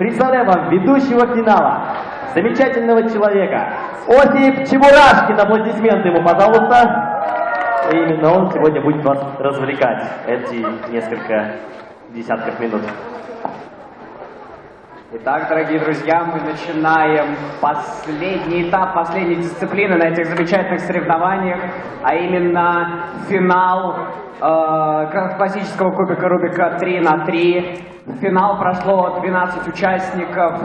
Представляю вам ведущего финала, замечательного человека, Осип Чебурашкин. Аплодисменты ему, пожалуйста. И именно он сегодня будет вас развлекать эти несколько десятков минут. Итак, дорогие друзья, мы начинаем последний этап, последней дисциплины на этих замечательных соревнованиях, а именно финал э, классического кубика Рубика 3 на 3. В финал прошло 12 участников,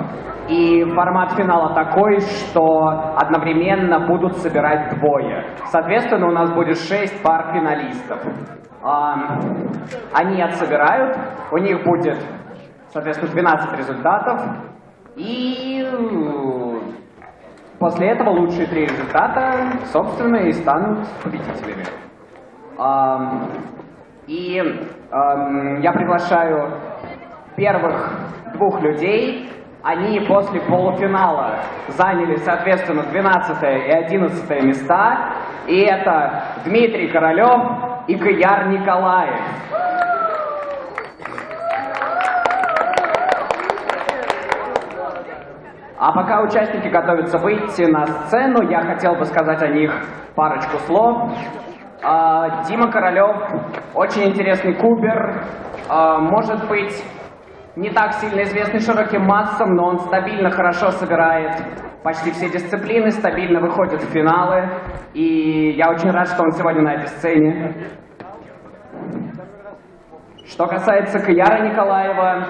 и формат финала такой, что одновременно будут собирать двое. Соответственно, у нас будет 6 пар финалистов. А, они отсобирают, у них будет соответственно, 12 результатов. И э, после этого лучшие три результата, собственно, и станут победителями. И я приглашаю первых двух людей. Они после полуфинала заняли, соответственно, 12 и 11 места. И это Дмитрий Королев и Каяр Николаев. А пока участники готовятся выйти на сцену, я хотел бы сказать о них парочку слов. А, Дима Королев очень интересный кубер, а, может быть не так сильно известный широким массам, но он стабильно хорошо собирает почти все дисциплины, стабильно выходит в финалы, и я очень рад, что он сегодня на этой сцене. Что касается Каяра Николаева,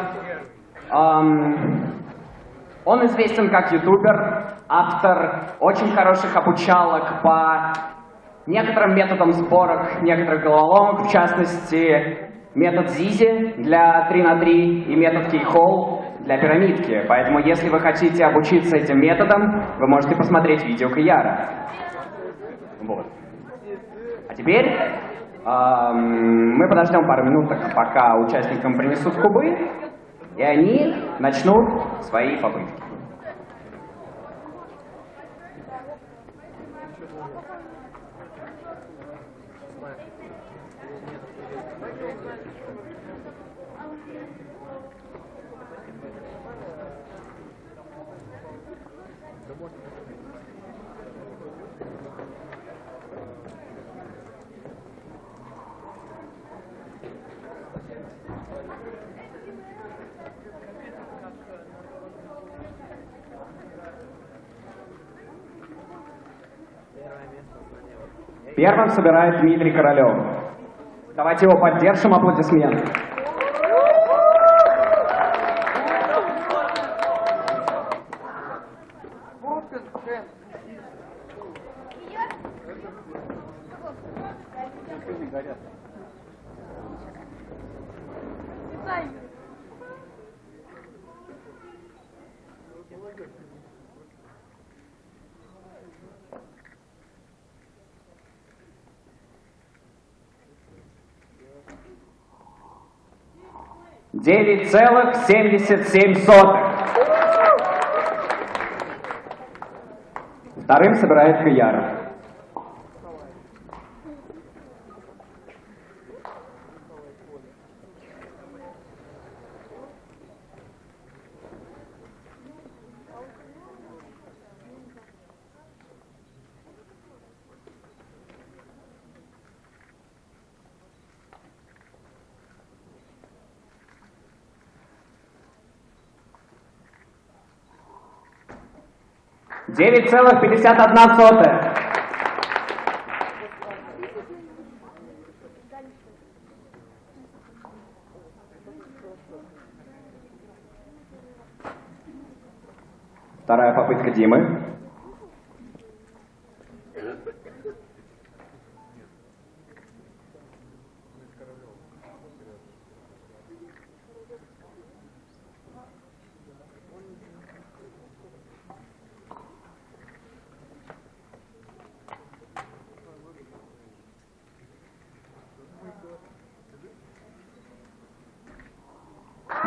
он известен как ютубер, автор очень хороших обучалок по некоторым методам сборок некоторых головоломок, в частности, метод Зизи для 3 на 3 и метод Кейхол для пирамидки. Поэтому, если вы хотите обучиться этим методам, вы можете посмотреть видео Каяра. Вот. А теперь эм, мы подождем пару минут, пока участникам принесут кубы, и они начнут свои попытки. Первым собирает Дмитрий Королев. Давайте его поддержим аплодисментами. Девять целых семьдесят семь сотых. Вторым собирает Каяров. 9,51. Вторая попытка Димы.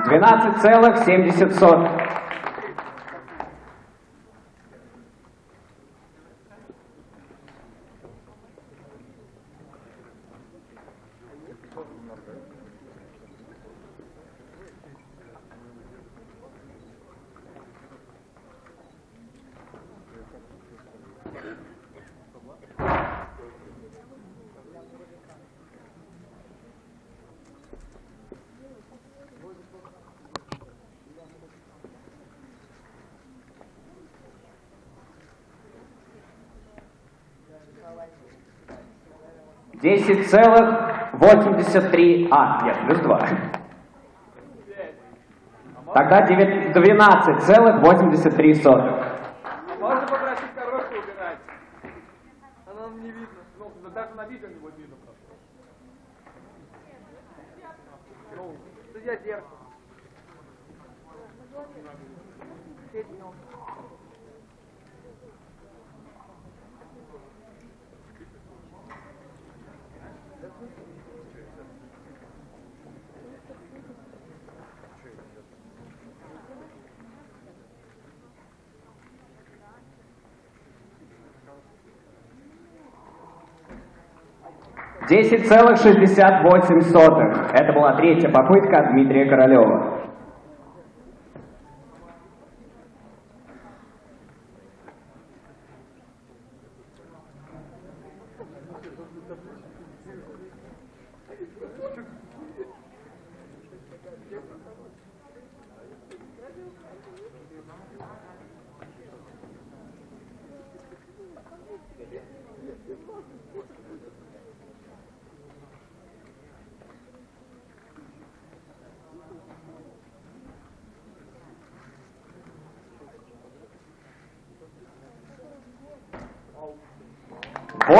12,70. 10,83... А, нет, плюс 2. Тогда 9 12,83. Можно 10,68. Это была третья попытка Дмитрия Королева.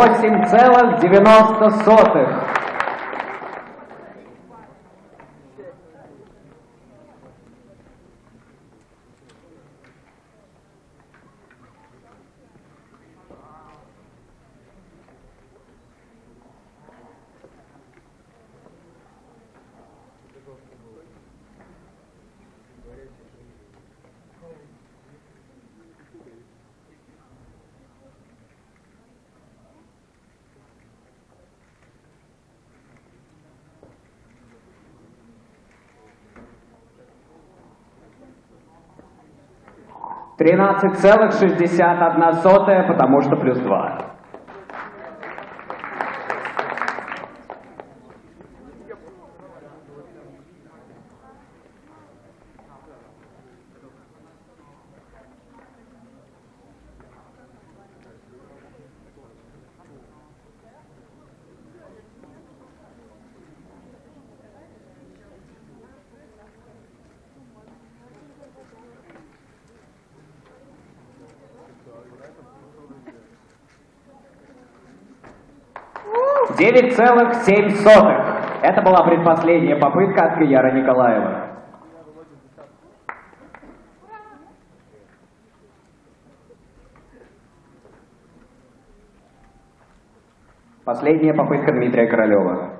Восемь целых девяносто сотых. Тринадцать целых шестьдесят одна сотая, потому что плюс два. Девять целых семь сотых. Это была предпоследняя попытка от Кияра Николаева. Последняя попытка Дмитрия Королева.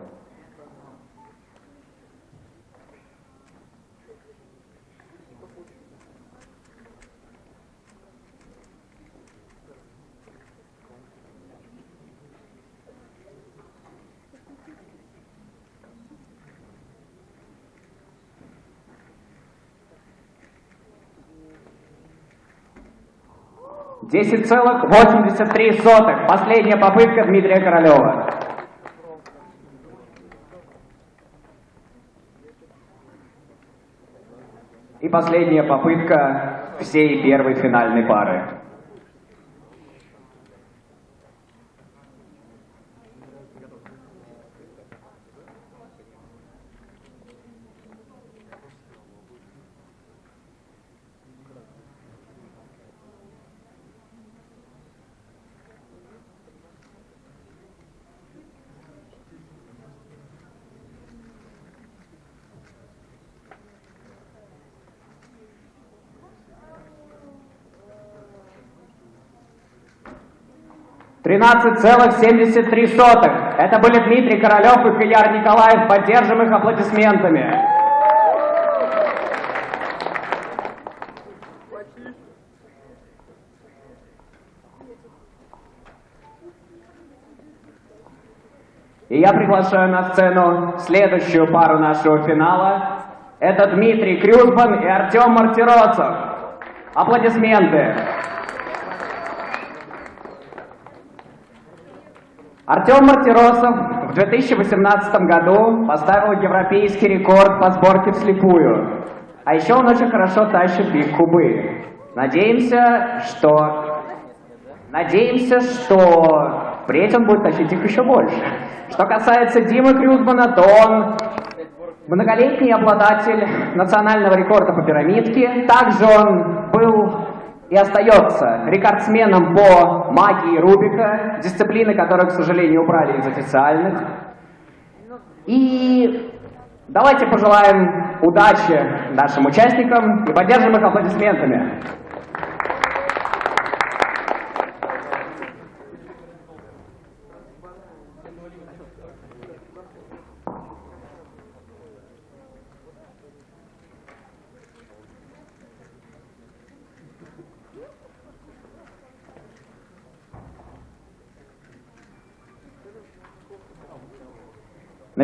Десять целых восемьдесят три сотых. Последняя попытка Дмитрия Королева. И последняя попытка всей первой финальной пары. Тринадцать целых семьдесят три сотых. Это были Дмитрий Королев и Кияр Николаев. Поддержим их аплодисментами. И я приглашаю на сцену следующую пару нашего финала. Это Дмитрий Крюсбан и Артем Мартиросов. Аплодисменты. Артем Мартиросов в 2018 году поставил европейский рекорд по сборке вслепую. А еще он очень хорошо тащит биг кубы. Надеемся, что... Надеемся, что впредь он будет тащить их еще больше. Что касается Димы Крюзмана, то он многолетний обладатель национального рекорда по пирамидке. Также он был и остается рекордсменом по магии Рубика, дисциплины, которую, к сожалению, убрали из официальных. И давайте пожелаем удачи нашим участникам и поддержим их аплодисментами.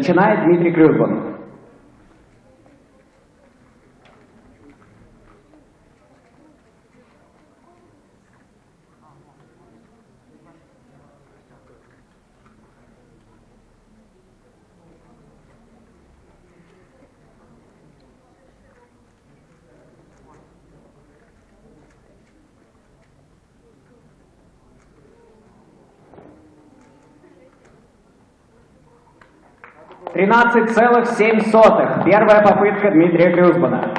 начинает Дмитрий Крюкбан. 13,7. Первая попытка Дмитрия Глюзмана.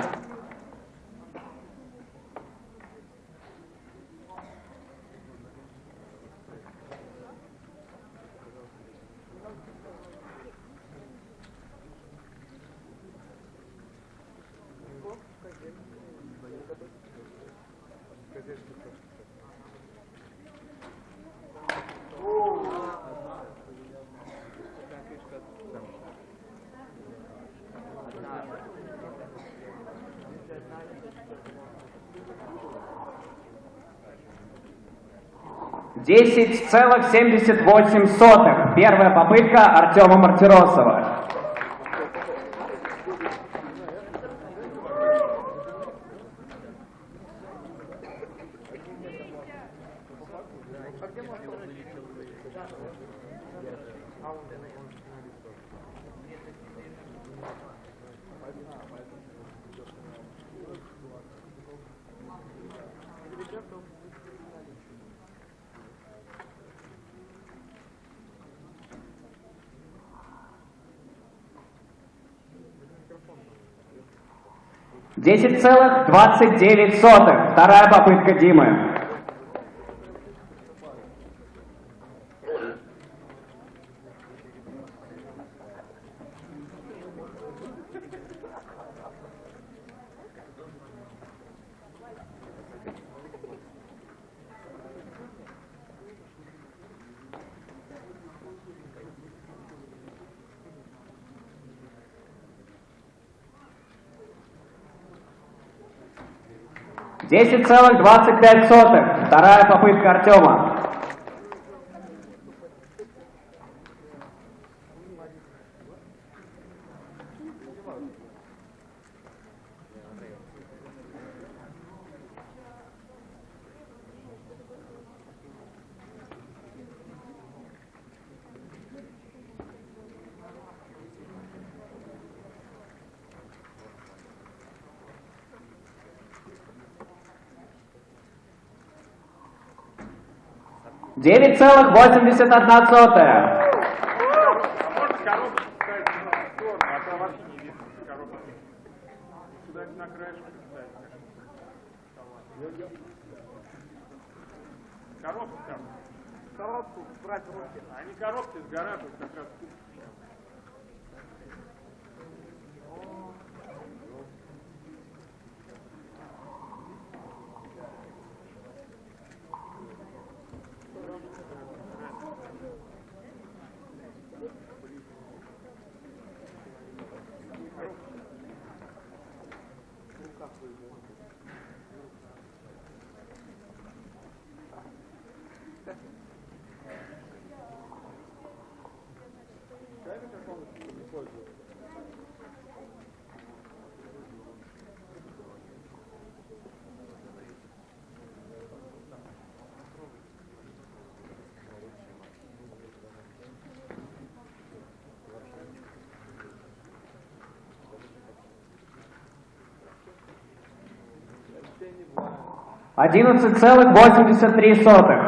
10,78. Первая попытка Артема Мартиросова. Десять целых двадцать девять сотых. Вторая попытка Димы. Десять целых двадцать пять сотых. Вторая попытка Артема. 9,81. 11,83.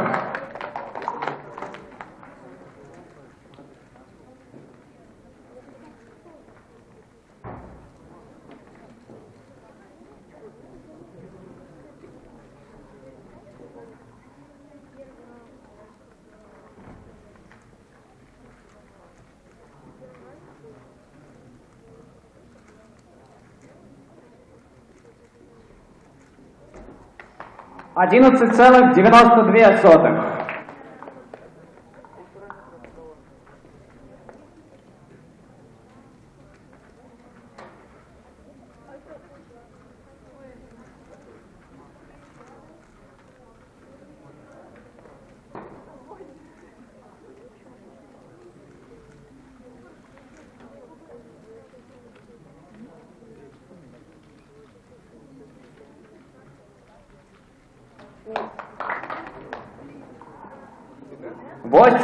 11,92.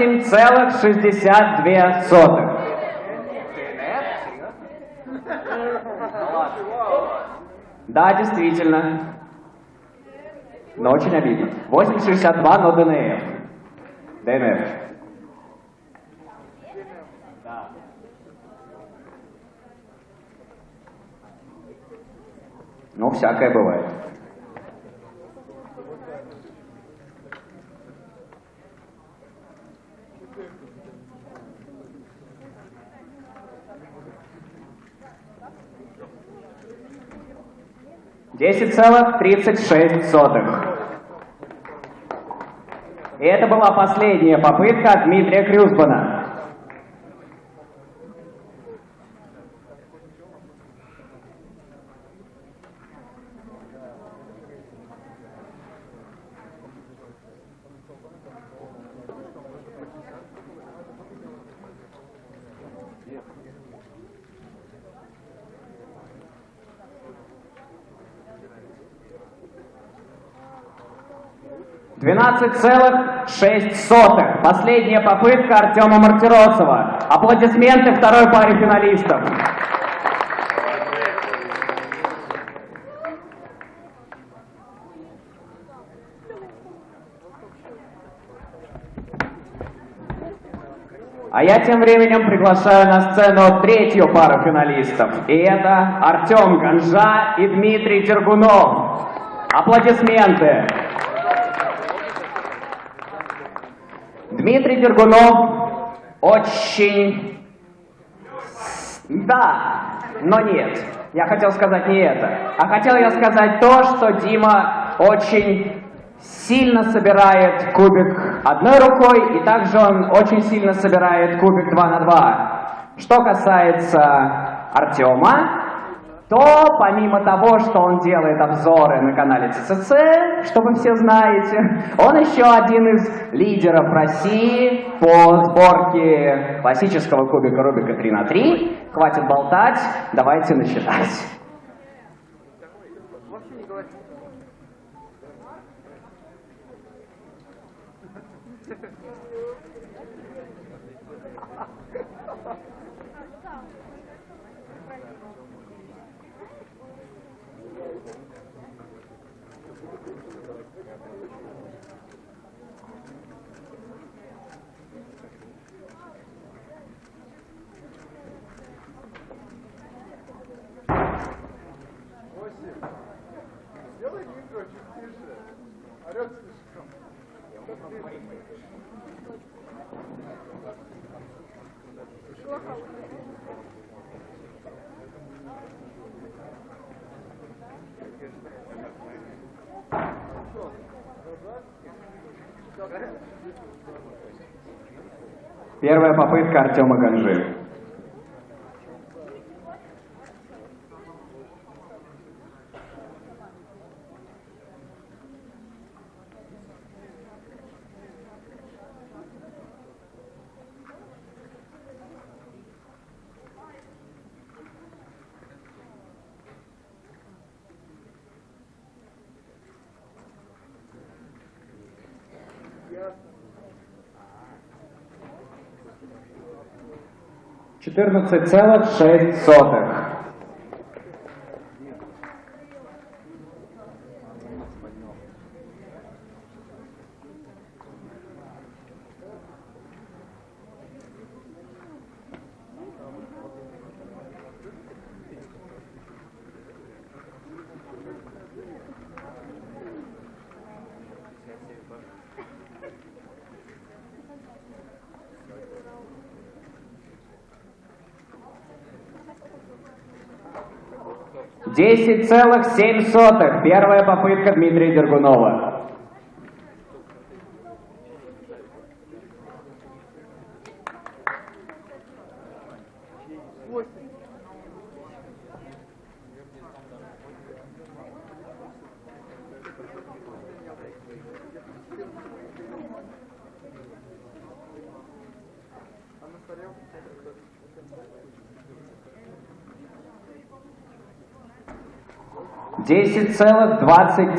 Восемь целых шестьдесят две сотых. Да, действительно. Но очень обидно. 8,62, но ДНФ. ДНФ. Ну, всякое бывает. Десять целых тридцать шесть сотых. И это была последняя попытка Дмитрия Крюсбана. Двенадцать целых шесть сотых. Последняя попытка Артема Мартиросова. Аплодисменты второй паре финалистов. А я тем временем приглашаю на сцену третью пару финалистов. И это Артем Ганжа и Дмитрий Дергунов. Аплодисменты. Дмитрий Дергунов очень... Да, но нет. Я хотел сказать не это. А хотел я сказать то, что Дима очень сильно собирает кубик одной рукой, и также он очень сильно собирает кубик 2 на 2. Что касается Артема, то помимо того, что он делает обзоры на канале ЦЦЦ, что вы все знаете, он еще один из лидеров России по сборке классического кубика Рубика 3 на 3. Хватит болтать, давайте начинать. boneca Arteama é Gangeiro? Yeah. 14,6. Целых шесть сотых. Десять целых семь сотых. Первая попытка Дмитрия Дергунова.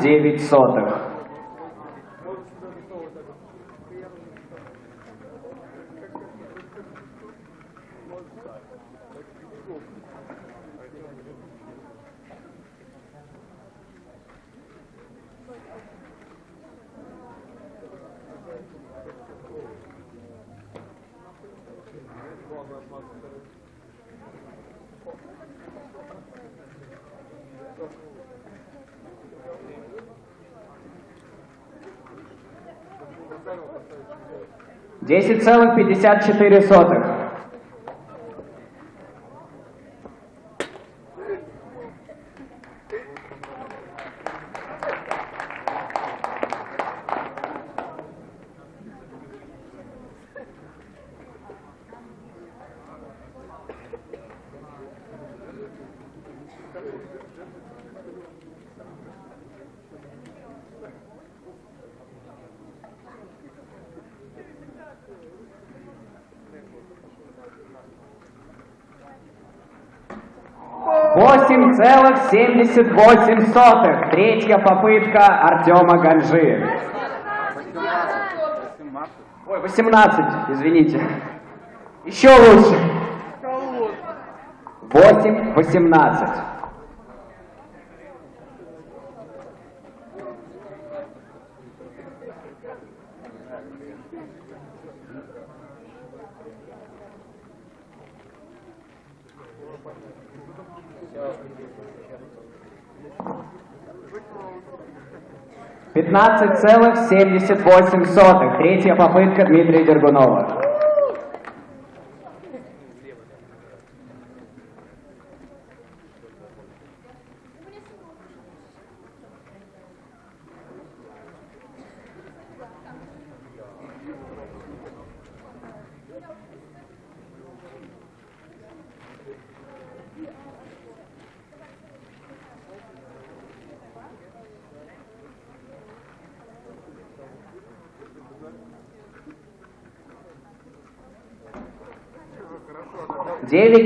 Десять 10,54. 78 сотых. Третья попытка Артема Ганжи. 18. Ой, 18, извините. Еще лучше. 8, 18. Пятнадцать целых семьдесят восемь сотых. Третья попытка Дмитрия Дергунова.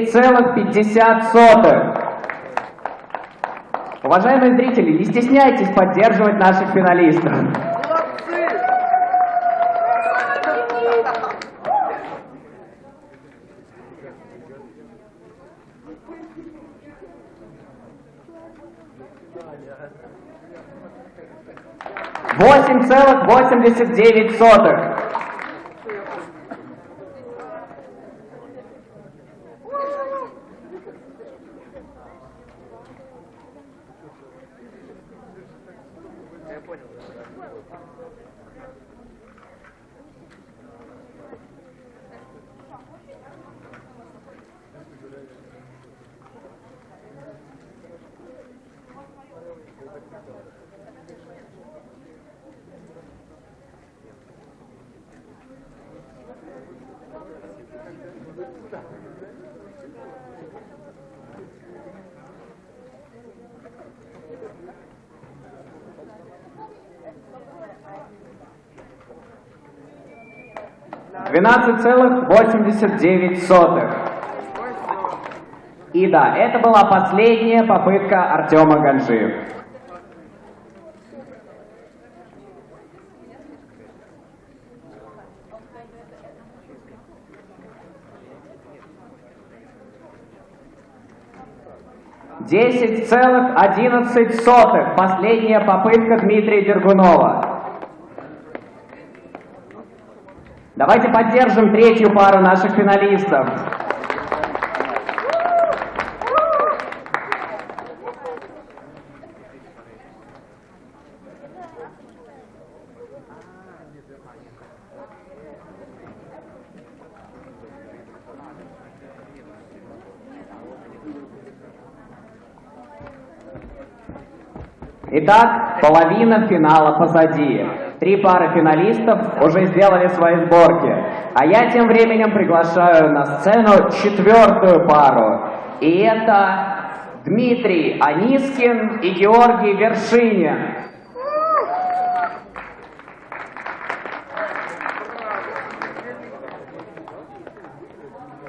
Девять целых пятьдесят сотых. Уважаемые зрители, не стесняйтесь поддерживать наших финалистов. Восемь целых восемьдесят девять сотых. 12,89. И да, это была последняя попытка Артема Ганжиев. 10,11. Последняя попытка Дмитрия Дергунова. Давайте поддержим третью пару наших финалистов. Итак, половина финала позади. Три пары финалистов уже сделали свои сборки. А я тем временем приглашаю на сцену четвертую пару. И это Дмитрий Анискин и Георгий Вершинин.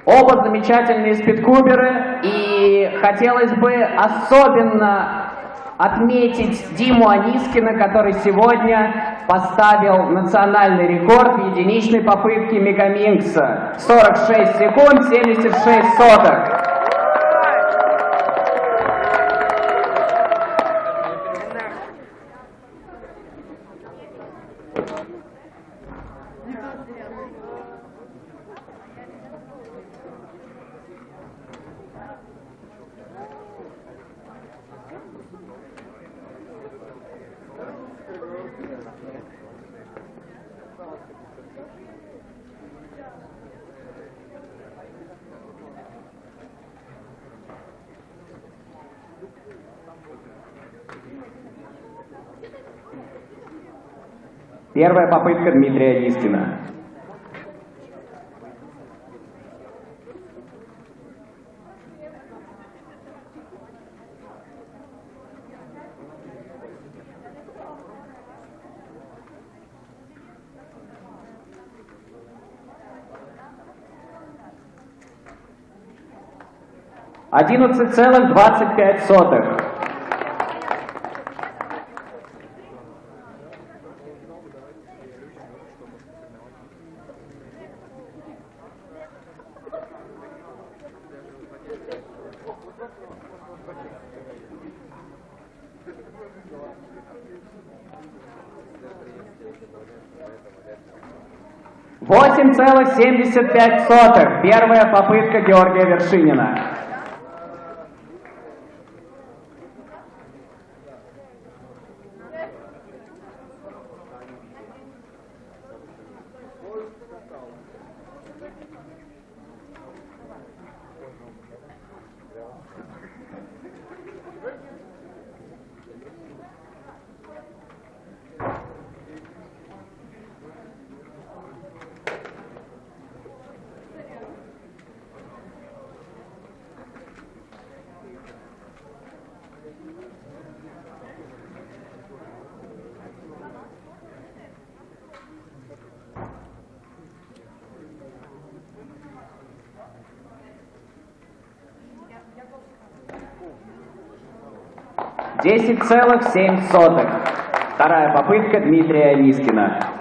Оба замечательные спидкуберы, и хотелось бы особенно отметить Диму Анискина, который сегодня поставил национальный рекорд единичной попытке Мегаминкса. 46 секунд 76 соток. Первая попытка Дмитрия Лискина. Одиннадцать целых двадцать пять сотых. Восемь целых семьдесят пять сотых. Первая попытка Георгия Вершинина. 10,7. Вторая попытка Дмитрия Мискина.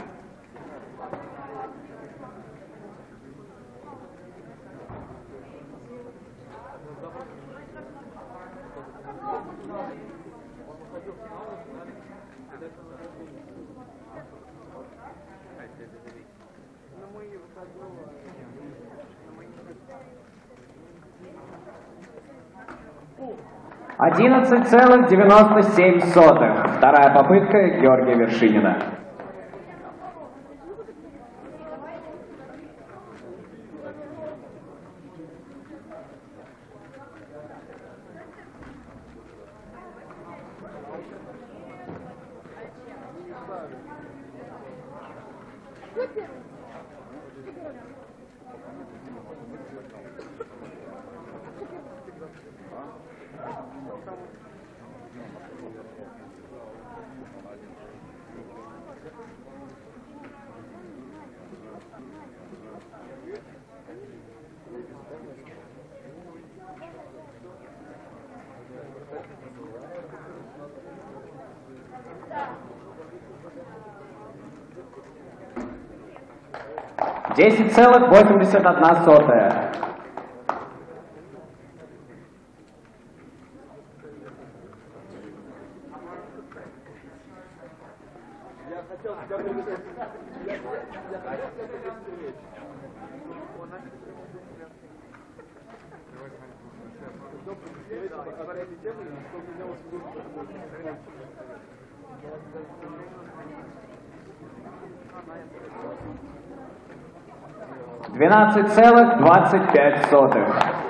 11,97. Вторая попытка Георгия Вершинина. Десять 12,25.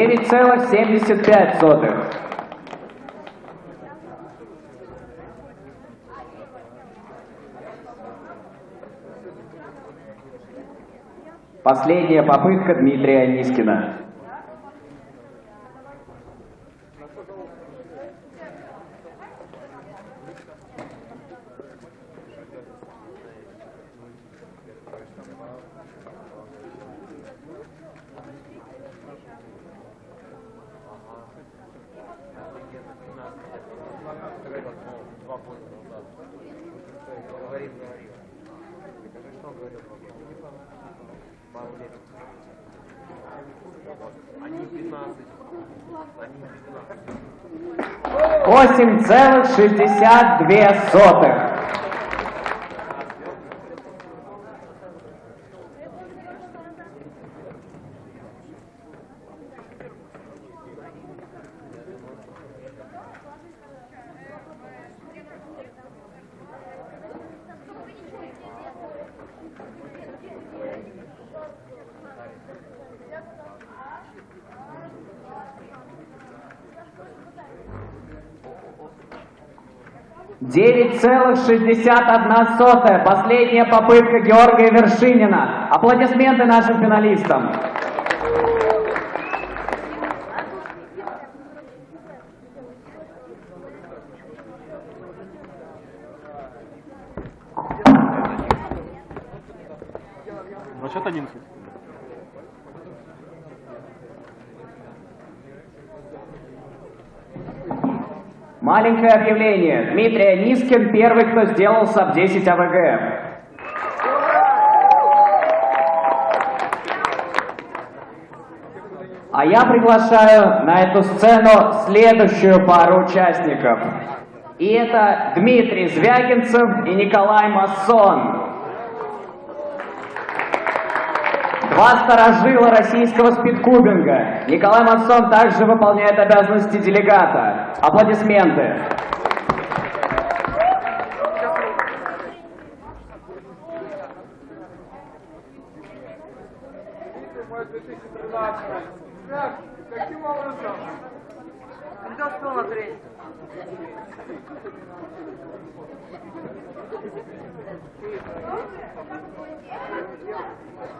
одна сотая. Двенадцать целых двадцать пять сотых. 8,49. Девять целых семьдесят пять сотых. Последняя попытка Дмитрия Анискина. Восемь целых шестьдесят две сотых. Девять целых шестьдесят одна сотая. Последняя попытка Георгия Вершинина. Аплодисменты нашим финалистам. Ну, счет 11. Маленькое объявление. Дмитрий Анискин первый, кто сделал sub-10 avg. А я приглашаю на эту сцену следующую пару участников. И это Дмитрий Звягинцев и Николай Массон. Два старожила российского спидкубинга. Николай Массон также выполняет обязанности делегата. Аплодисменты. Смотреть? Двенадцать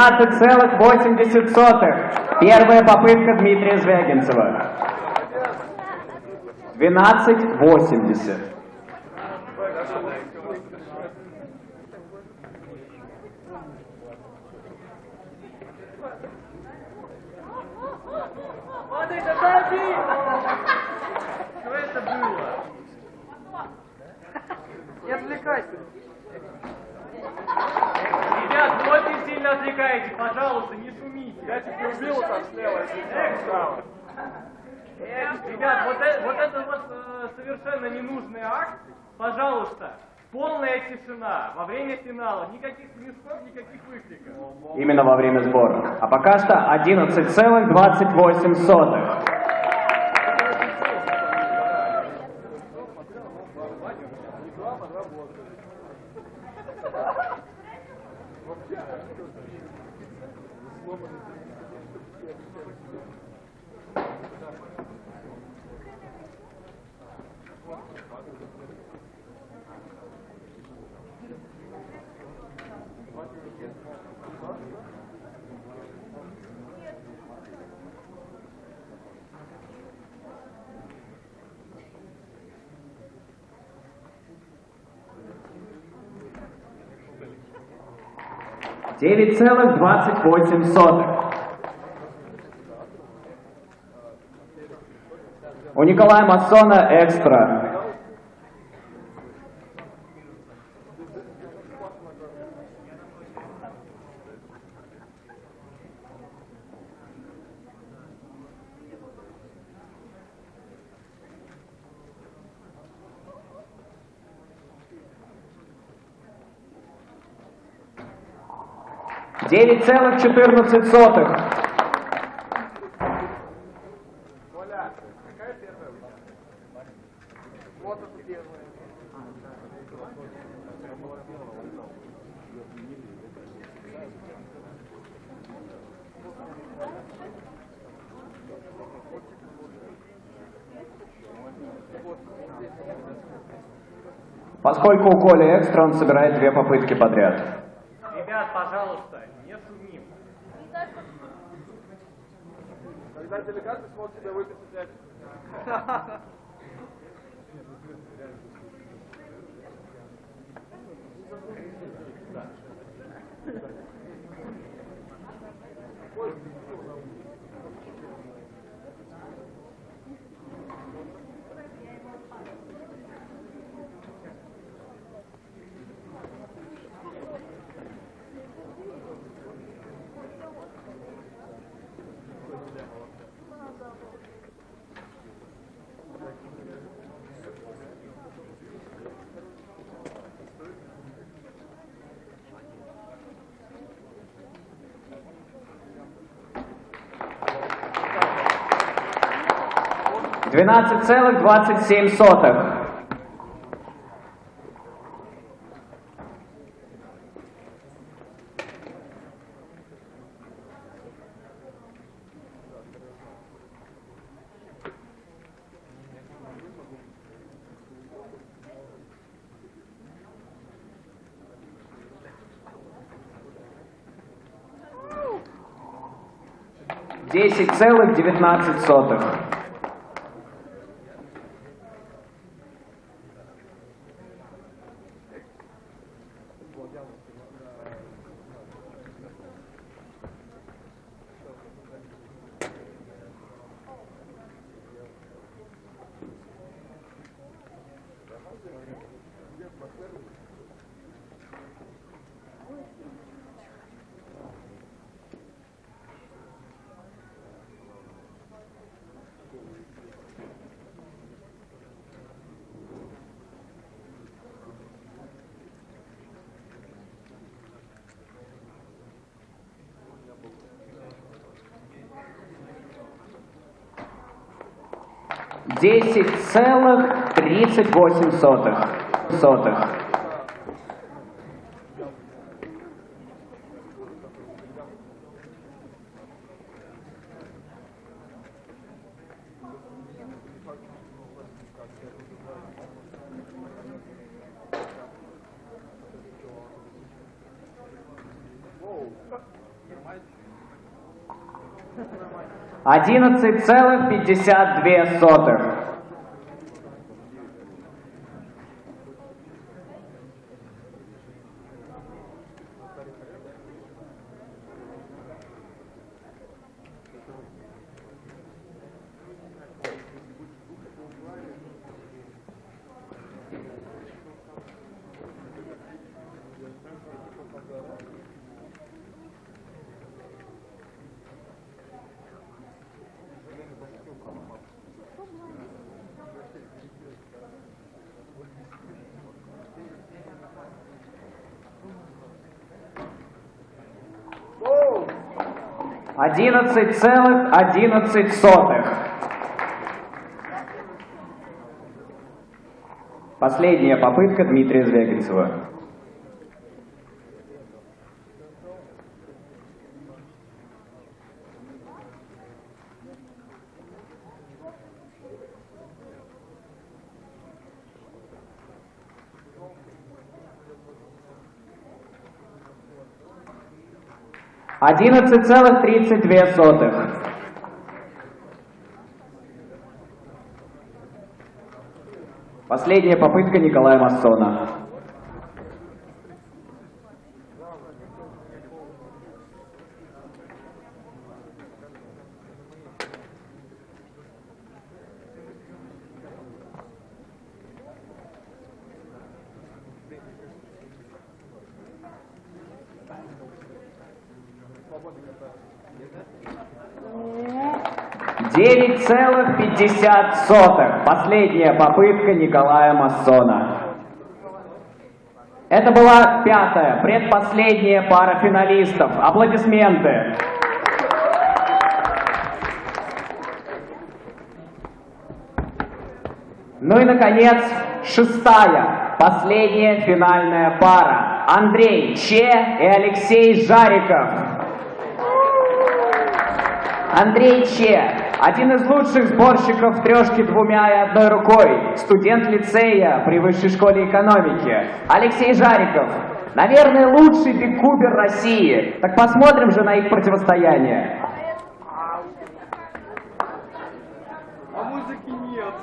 12,8. Первая попытка Дмитрия Звягинцева. 12,80. Сильно отвлекаете, пожалуйста, не шумите. Я тебе убил там слева, если справа. Эх, ребят, вот, э- вот это вот э, совершенно ненужный акт, пожалуйста, полная тишина во время финала, никаких смешков, никаких выкриков. Именно во время сбора. А пока что 11,28 сотых. 9,28. У Николая Массона экстра. Девять целых четырнадцать сотых. Поскольку у Коли экстра, он собирает две попытки подряд. So we're just 12,27. Десять целых девятнадцать сотых. Десять целых тридцать восемь сотых. Сотых. Одиннадцать целых пятьдесят две сотых. Одиннадцать целых одиннадцать сотых. Последняя попытка Дмитрия Звягинцева. Одиннадцать целых тридцать две сотых. Последняя попытка Николая Массона. 50 сотых. Последняя попытка Николая Массона. Это была пятая, предпоследняя пара финалистов. Аплодисменты. Ну и, наконец, шестая, последняя финальная пара. Андрей Че и Алексей Жариков. Андрей Че один из лучших сборщиков трешки двумя и одной рукой, студент лицея при Высшей школе экономики. Алексей Жариков, наверное, лучший бигкубер России. Так посмотрим же на их противостояние. А музыки нет.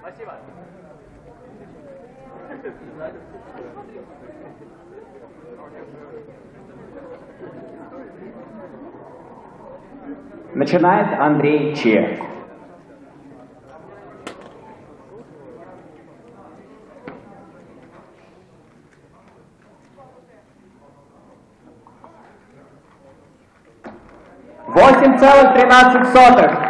Спасибо. Начинает Андрей Че. Восемь целых тринадцать сотых.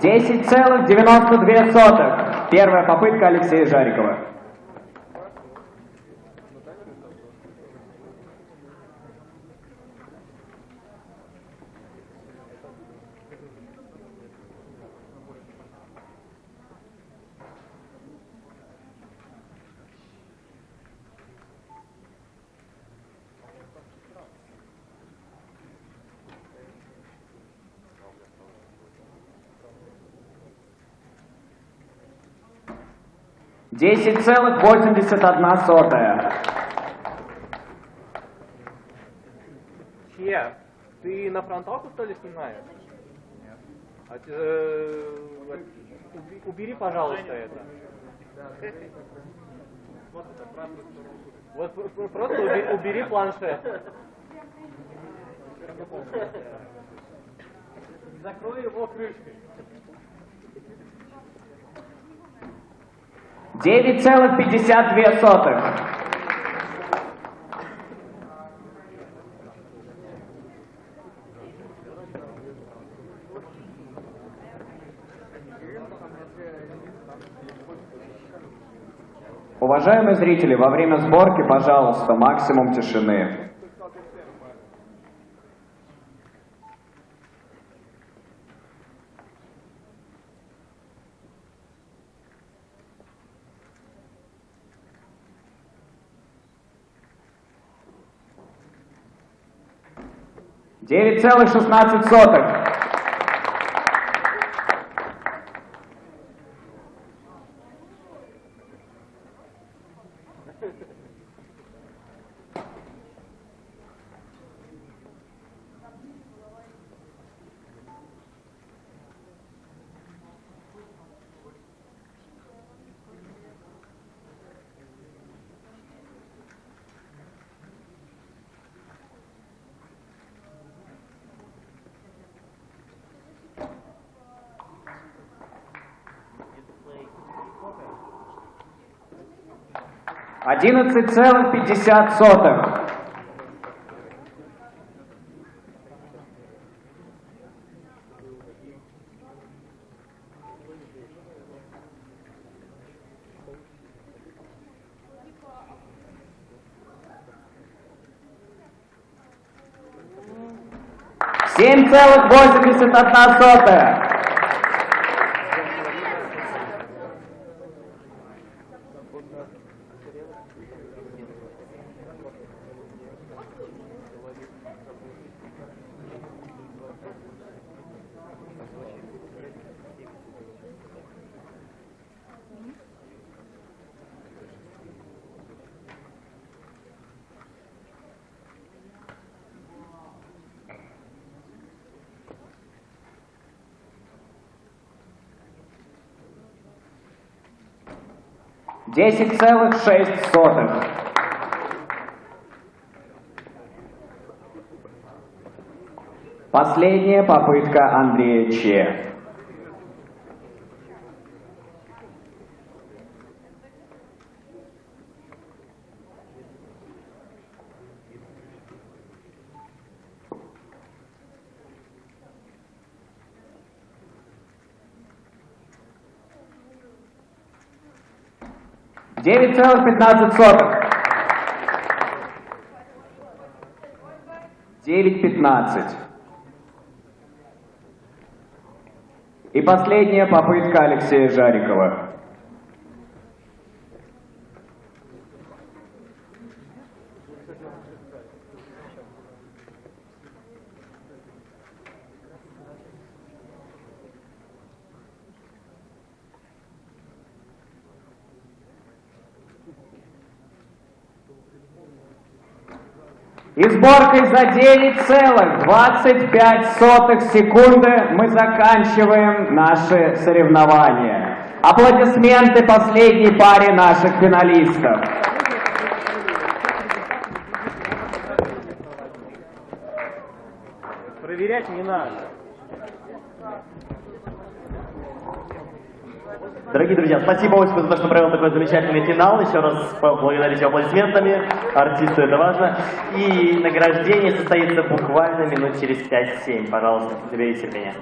Десять целых девяносто две сотых. Первая попытка Алексея Жарикова. Десять целых восемьдесят одна сотая. Че, ты на фронталку что ли снимаешь? А ты, э, уби- убери, пожалуйста, это. Вот пр- пр- просто уби- убери планшет. Закрой его крышкой. Девять целых пятьдесят две сотых. Уважаемые зрители, во время сборки, пожалуйста, максимум тишины. Девять 11,50. Семь целых восемьдесят одна сотая. 10,6. Последняя попытка Андрея Че. Девять целых пятнадцать сотых. Девять пятнадцать. И последняя попытка Алексея Жарикова. И сборкой за 9,25 секунды мы заканчиваем наши соревнования. Аплодисменты последней паре наших финалистов. Проверять не надо. Дорогие друзья, спасибо Осипу за то, что провел такой замечательный финал. Еще раз поблагодарить аплодисментами. Артисту это важно. И награждение состоится буквально минут через 5-7. Пожалуйста, наберите терпения.